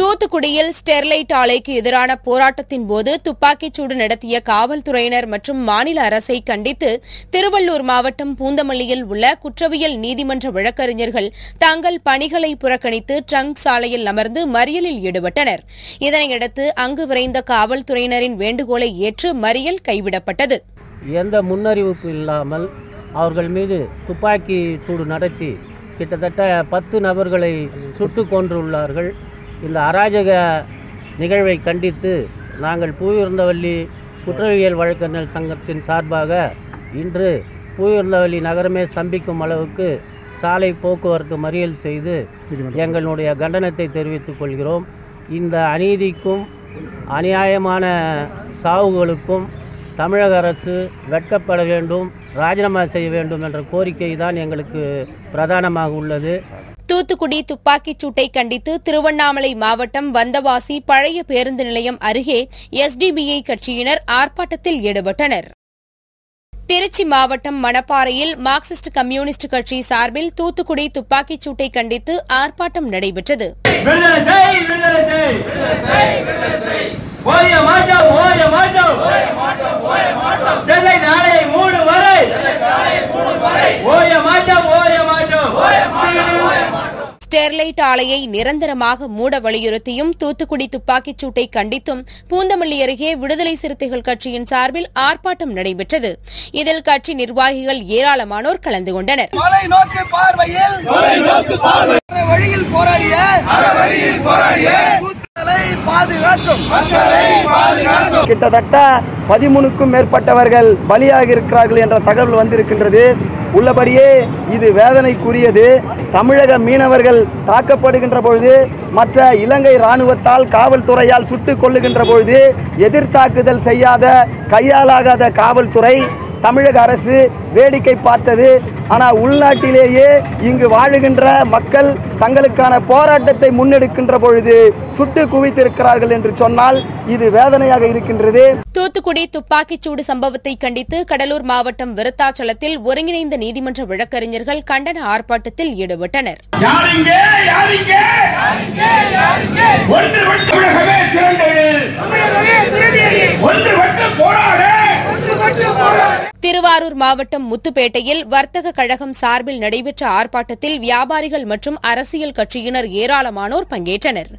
தூத்துக்குடியில் ஸ்டெர்லைட் ஆலைக்கு எதிரான போராட்டத்தின் போது துப்பாக்கிச்சூடு நடத்திய காவல்துறையினர் மற்றும் மாநில அரசை கண்டித்து திருவள்ளூர் மாவட்டம் பூந்தமல்லியில் உள்ள குற்றவியல் நீதிமன்ற வழக்கறிஞர்கள் தங்கள் பணிகளை புறக்கணித்து ட்ரங்க் சாலையில் அமர்ந்து மறியலில் ஈடுபட்டனர். இதனையடுத்து அங்கு விரைந்த காவல்துறையினரின் வேண்டுகோளை ஏற்று மறியல் கைவிடப்பட்டது. எந்த முன்னறிவிப்பு இல்லாமல் அவர்கள் மீது துப்பாக்கி சூடு நடத்தி கிட்டத்தட்ட பத்து நபர்களை சுட்டுக் கொன்றுள்ளார்கள். இந்த அராஜக நிகழ்வை கண்டித்து நாங்கள் பூவிருந்தவல்லி குற்றவியல் வழக்கறிஞர் சங்கத்தின் சார்பாக இன்று பூவிருந்தவல்லி நகரமே ஸ்தம்பிக்கும் அளவுக்கு சாலை போக்குவரத்து மறியல் செய்து எங்களுடைய கண்டனத்தை தெரிவித்துக் கொள்கிறோம். இந்த அநீதிக்கும் அநியாயமான சாவுகளுக்கும் தமிழக அரசு வெட்கப்பட வேண்டும் ராஜினாமா செய்ய வேண்டும் என்ற கோரிக்கை தான் எங்களுக்கு பிரதானமாக உள்ளது. தூத்துக்குடி துப்பாக்கிச் சூட்டை கண்டித்து திருவண்ணாமலை மாவட்டம் வந்தவாசி பழைய பேருந்து நிலையம் அருகே எஸ்டிபிஐ கட்சியினர் ஆர்ப்பாட்டத்தில் ஈடுபட்டனர். திருச்சி மாவட்டம் மணப்பாறையில் மார்க்சிஸ்ட் கம்யூனிஸ்ட் கட்சி சார்பில் தூத்துக்குடி துப்பாக்கிச் சூட்டை கண்டித்து ஆர்ப்பாட்டம் நடைபெற்றது. ஓய மாட்டோம் ஓய மாட்டோம் ஓய மாட்டோம் ஓய மாட்டோம் சென்னை நாளை மூணு வரை ஓய மாட்டோம் ஓய மாட்டோம் ஓய மாட்டோம் ஓய மாட்டோம் ஸ்டெர்லைட் ஆலையை நிரந்தரமாக மூட வலியுறுத்தியும் தூத்துக்குடி துப்பாக்கிச் சூட்டை கண்டித்தும் பூந்தமல்லி அருகே விடுதலை சிறுத்தைகள் கட்சியின் சார்பில் ஆர்ப்பாட்டம் நடைபெற்றது. இதில் கட்சி நிர்வாகிகள் ஏராளமானோர் கலந்து கொண்டனர். மலை நோக்கு பார்வையில் அற வழியில் போராடிய கிட்டத்தட்ட பதிமூணுக்கும் மேற்பட்டவர்கள் பலியாகி இருக்கிறார்கள் என்ற தகவல் வந்திருக்கின்றது. உள்ளபடியே இது வேதனைக்குரியது. தமிழக மீனவர்கள் தாக்கப்படுகின்ற பொழுது மற்ற இலங்கை இராணுவத்தால் காவல்துறையால் சுட்டுக் கொள்ளுகின்ற பொழுது எதிர்த்தாக்குதல் செய்யாத கையாலாகாத காவல்துறை தமிழக அரசு வேடிக்கை பார்த்தது. ஆனால் உள்நாட்டிலேயே இங்கு வாழுகின்ற மக்கள் தங்களுக்கான போராட்டத்தை முன்னெடுக்கின்ற பொழுது சுட்டு குவித்திருக்கிறார்கள் என்று சொன்னால் இது வேதனையாக இருக்கின்றது. தூத்துக்குடி துப்பாக்கிச்சூடு சம்பவத்தை கண்டித்து கடலூர் மாவட்டம் விருத்தாச்சலத்தில் ஒருங்கிணைந்த நீதிமன்ற வழக்கறிஞர்கள் கண்டன ஆர்ப்பாட்டத்தில் ஈடுபட்டனர். யாரிங்கே யாரிங்கே? ஒன்று திருவாரூர் மாவட்டம் முத்துப்பேட்டையில் வர்த்தக கழகம் சார்பில் நடைபெற்ற ஆர்ப்பாட்டத்தில் வியாபாரிகள் மற்றும் அரசியல் கட்சியினர் ஏராளமானோர் பங்கேற்றனர்.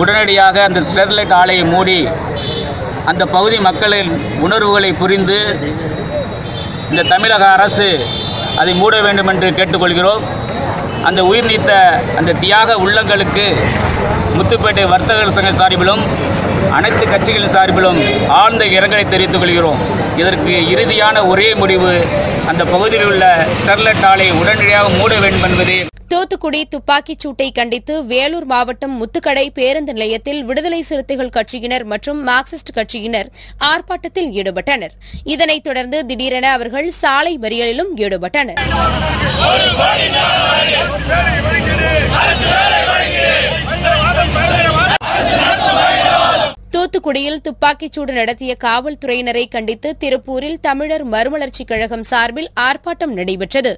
உடனடியாக அந்த ஸ்டெர்லைட் ஆலையை மூடி அந்த பகுதி மக்களின் உணர்வுகளை புரிந்து இந்த தமிழக அரசு அதை மூட வேண்டும் என்று கேட்டுக்கொள்கிறோம். அந்த உயிர் நீத்த அந்த தியாக உள்ளங்களுக்கு முத்துப்பேட்டை வர்த்தகர் சங்க சார்பிலும் அனைத்து கட்சிகளின் சார்பிலும் ஆழ்ந்த இரங்கலை தெரிவித்துக் கொள்கிறோம். இதற்கு இறுதியான ஒரே முடிவு அந்த பகுதியில் உள்ள ஸ்டெர்லைட் ஆலையை உடனடியாக மூட வேண்டும் என்பதே. தூத்துக்குடி துப்பாக்கிச் சூட்டை கண்டித்து வேலூர் மாவட்டம் முத்துக்கடை பேருந்து நிலையத்தில் விடுதலை சிறுத்தைகள் கட்சியினர் மற்றும் மார்க்சிஸ்ட் கட்சியினர் ஆர்ப்பாட்டத்தில் ஈடுபட்டனர். இதனைத் தொடர்ந்து திடீரென அவர்கள் சாலை மறியலிலும் ஈடுபட்டனர். தூத்துக்குடியில் துப்பாக்கிச்சூடு நடத்திய காவல்துறையினரை கண்டித்து திருப்பூரில் தமிழர் மறுமலர்ச்சிக் கழகம் சார்பில் ஆர்ப்பாட்டம் நடைபெற்றது.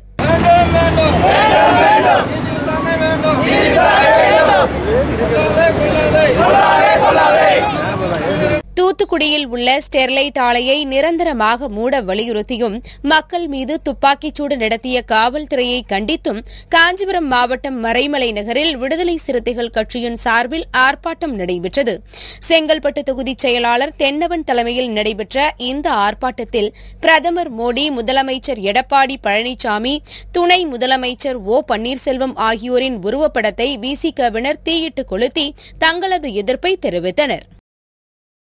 தூத்துக்குடியில் உள்ள ஸ்டெர்லைட் ஆலையை நிரந்தரமாக மூட வலியுறுத்தியும் மக்கள் மீது துப்பாக்கிச்சூடு நடத்திய காவல்துறையை கண்டித்தும் காஞ்சிபுரம் மாவட்டம் மறைமலை நகரில் விடுதலை சிறுத்தைகள் கட்சியின் சார்பில் ஆர்ப்பாட்டம் நடைபெற்றது. செங்கல்பட்டு தொகுதி செயலாளர் தென்னவன் தலைமையில் நடைபெற்ற இந்த ஆர்ப்பாட்டத்தில் பிரதமர் மோடி முதலமைச்சர் எடப்பாடி பழனிசாமி துணை முதலமைச்சர் ஓ பன்னீர்செல்வம் ஆகியோரின் உருவப்படத்தை விசிகவினர் தீயிட்டு கொளுத்தி தங்களது எதிர்ப்பை தெரிவித்தனர்.